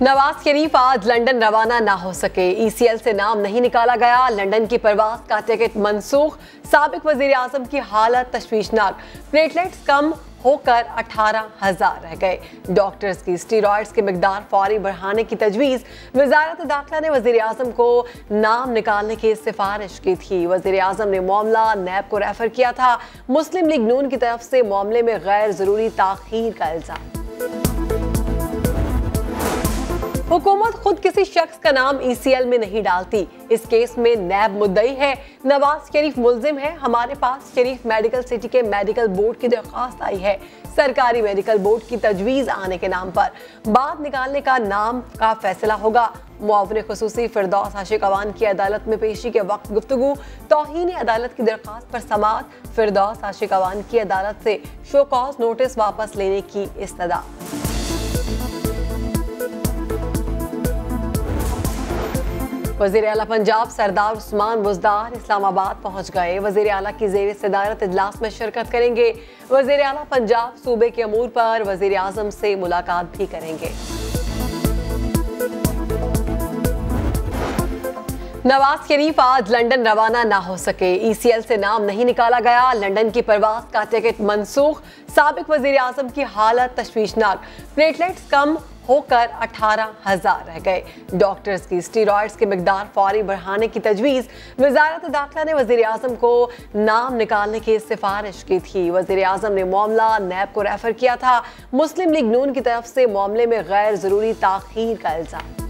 نواز شریف آج لنڈن روانہ نہ ہو سکے۔ ای سی ایل سے نام نہیں نکالا گیا۔ لنڈن کی پرواز کا ٹکٹ منسوخ۔ سابق وزیر اعظم کی حالت تشویشناک۔ پلیٹلیٹس کم ہو کر اٹھارہ ہزار رہ گئے۔ ڈاکٹرز کی سٹیرائڈز کی مقدار فوری بڑھانے کی تجویز۔ وزارت داخلہ نے وزیر اعظم کو نام نکالنے کی سفارش کی تھی۔ وزیر اعظم نے معاملہ نیب کو ریفر کیا تھا۔ مسلم لیگ نون کی طرف سے معاملے میں غیر ضروری تاخیر کا الزام۔ حکومت خود کسی شخص کا نام ای سی ایل میں نہیں ڈالتی۔ اس کیس میں نیب مدعی ہے۔ نواز شریف ملزم ہے ہمارے پاس شریف میڈیکل سٹی کے میڈیکل بورڈ کی درخواست آئی ہے۔ سرکاری میڈیکل بورڈ کی تجویز آنے کے نام پر۔ بات نکالنے کا نام کا فیصلہ ہوگا۔ معاون خصوصی فردوس عاشق اوان کی عدالت میں پیشی کے وقت گفتگو۔ توہین عدالت کی درخواست پر سماعت فردوس عاشق اوان کی عدالت سے۔ شو کاز نوٹس واپس لینے کی استدا وزیر اعلیٰ پنجاب سردار عثمان وزدار اسلام آباد پہنچ گئے۔ وزیر اعلیٰ کی زیر صدارت اجلاس میں شرکت کریں گے۔ وزیر اعلیٰ پنجاب صوبے کے امور پر وزیر اعظم سے ملاقات بھی کریں گے۔ نواز شریف آج لنڈن روانہ نہ ہو سکے۔ ای سی ایل سے نام نہیں نکالا گیا۔ لنڈن کی پرواز کا ٹکٹ منسوخ۔ سابق وزیر اعظم کی حالت تشویشناک۔ پلیٹلیٹس کم ہو کر اٹھارہ ہزار رہ گئے۔ ڈاکٹرز کی سٹیرائڈز کی مقدار فوری بڑھانے کی تجویز وزارت داخلہ نے وزیر اعظم کو نام نکالنے کی سفارش کی تھی۔ وزیر اعظم نے معاملہ نیب کو ریفر کیا تھا۔ مسلم لیگ نون کی طرف سے معاملے میں غیر ضروری تاخیر کا الزام۔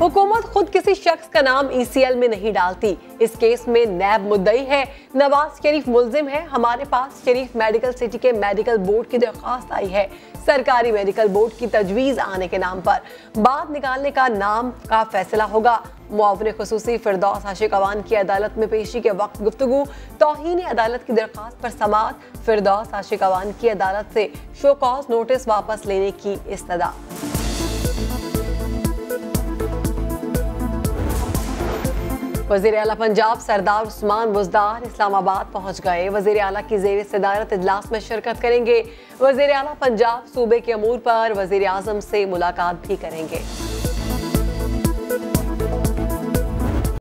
حکومت خود کسی شخص کا نام ای سی ایل میں نہیں ڈالتی۔ اس کیس میں نیب مدعی ہے۔ نواز شریف ملزم ہے۔ ہمارے پاس شریف میڈیکل سٹی کے میڈیکل بورڈ کی درخواست آئی ہے۔ سرکاری میڈیکل بورڈ کی تجویز آنے کے نام پر۔ بات نکالنے کا نام کا فیصلہ ہوگا۔ معاون خصوصی فردوس عاشق اوان کی عدالت میں پیشی کے وقت گفتگو۔ توہین عدالت کی درخواست پر سماعت فردوس عاشق اوان کی عدالت سے۔ شو کاز نوٹس واپس لینے کی استدا وزیر اعلیٰ پنجاب سردار عثمان بزدار اسلام آباد پہنچ گئے۔ وزیر اعلیٰ کی زیر صدارت اجلاس میں شرکت کریں گے۔ وزیر اعلیٰ پنجاب صوبے کے امور پر وزیر اعظم سے ملاقات بھی کریں گے۔